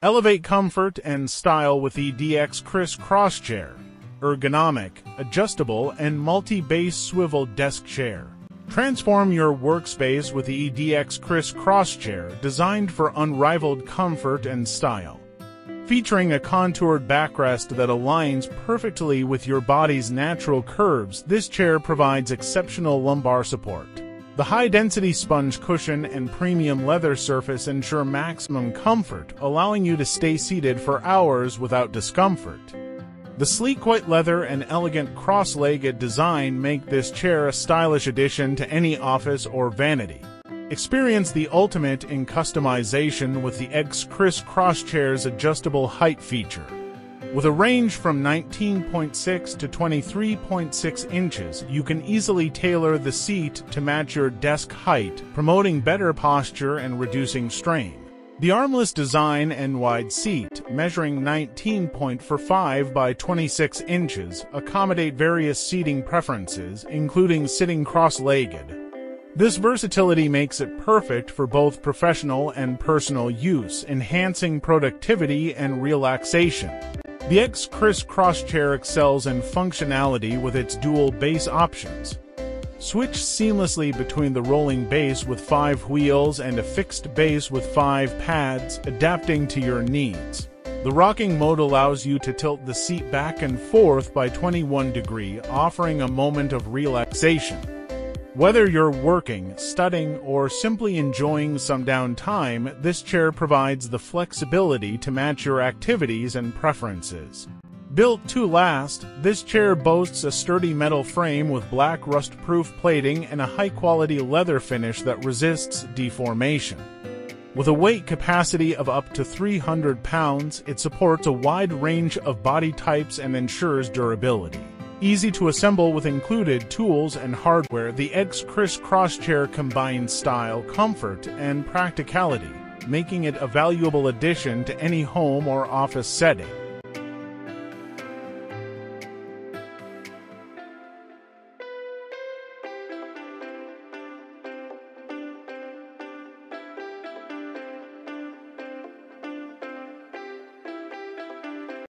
Elevate comfort and style with the DX Criss Cross Chair. Ergonomic, adjustable, and multi-base swivel desk chair. Transform your workspace with the EDX Criss Cross Chair, designed for unrivaled comfort and style. Featuring a contoured backrest that aligns perfectly with your body's natural curves, this chair provides exceptional lumbar support. The high-density sponge cushion and premium leather surface ensure maximum comfort, allowing you to stay seated for hours without discomfort. The sleek white leather and elegant cross-legged design make this chair a stylish addition to any office or vanity. Experience the ultimate in customization with the X Criss Cross Chair's adjustable height feature. With a range from 19.6 to 23.6 inches, you can easily tailor the seat to match your desk height, promoting better posture and reducing strain. The armless design and wide seat, measuring 19.45 by 26 inches, accommodate various seating preferences, including sitting cross-legged. This versatility makes it perfect for both professional and personal use, enhancing productivity and relaxation. The X Criss Cross Chair excels in functionality with its dual base options. Switch seamlessly between the rolling base with five wheels and a fixed base with five pads, adapting to your needs. The rocking mode allows you to tilt the seat back and forth by 21 degree, offering a moment of relaxation. Whether you're working, studying, or simply enjoying some downtime, this chair provides the flexibility to match your activities and preferences. Built to last, this chair boasts a sturdy metal frame with black rust-proof plating and a high-quality leather finish that resists deformation. With a weight capacity of up to 300 pounds, it supports a wide range of body types and ensures durability. Easy to assemble with included tools and hardware, the X Criss Cross Chair combines style, comfort, and practicality, making it a valuable addition to any home or office setting.